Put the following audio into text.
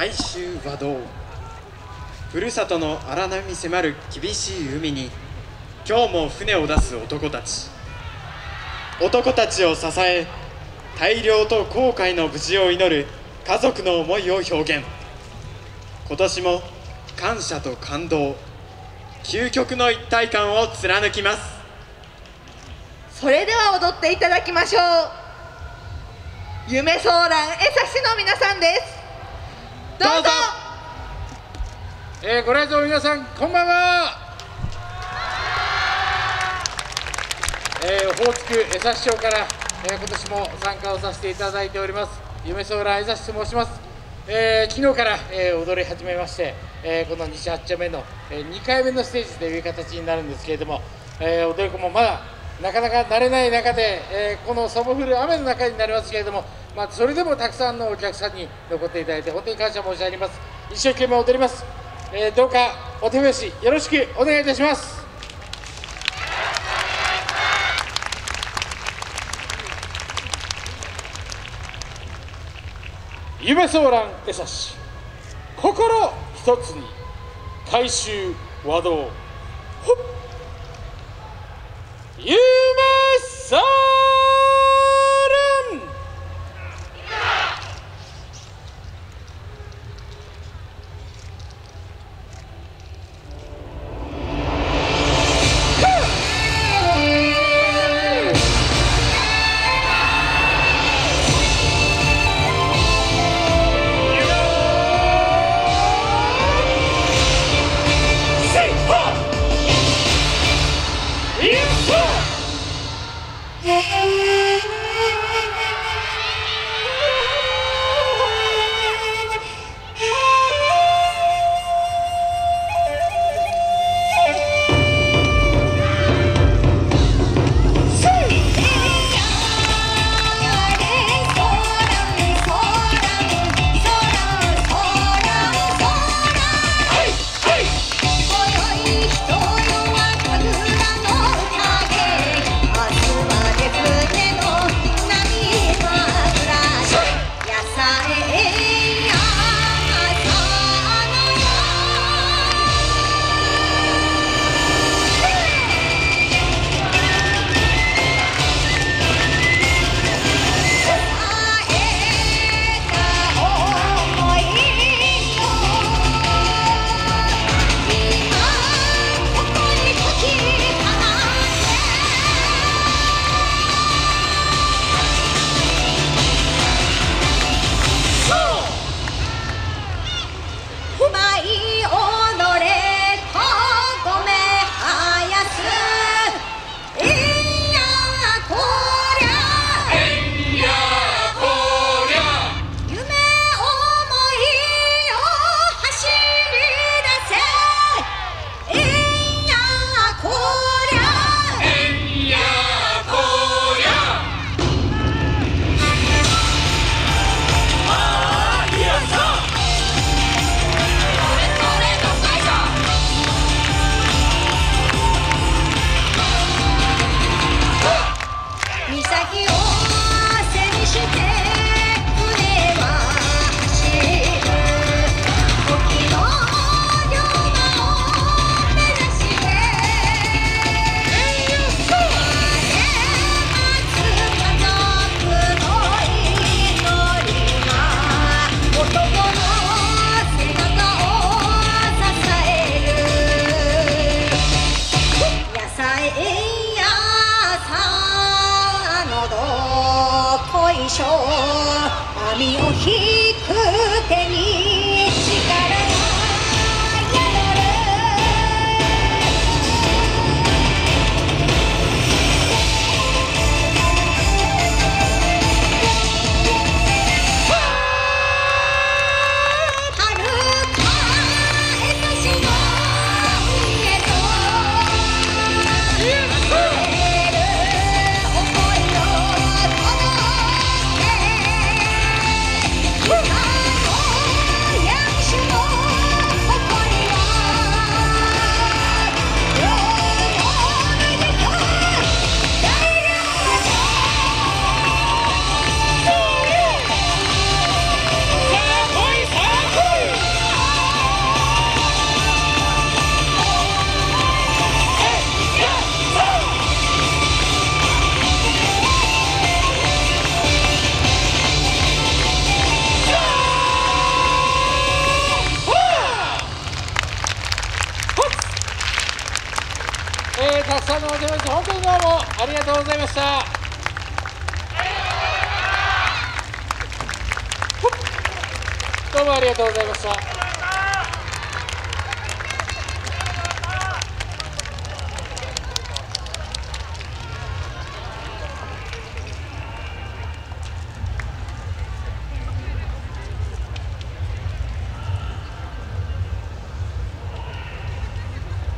大衆和道。ふるさとの荒波迫る厳しい海に今日も船を出す男たち。男たちを支え大漁と航海の無事を祈る家族の思いを表現。今年も感謝と感動。究極の一体感を貫きます。それでは踊っていただきましょう。夢ソーラン江差しの皆さんです。どうぞ。えー、ご来場の皆さんこんばんは。えー、オホーツク江差町から、えー、今年も参加をさせていただいております。夢ソーラン江差と申します、えー、昨日から、えー、踊り始めまして、えー、この西8丁目の、えー、2回目のステージという形になるんですけれども、えー、踊り子もまだなかなか慣れない中で、えー、このそぼ降る雨の中になりますけれども、まあ、それでもたくさんのお客さんに残っていただいて本当に感謝申し上げます。一生懸命踊ります、えー、どうかお手拍子よろしくお願いいたします。夢ソーラン江差し心一つに大衆和道。夢ソー一生，网起。さんのお手本当にどうもありがとうございました。どうもありがとうございました。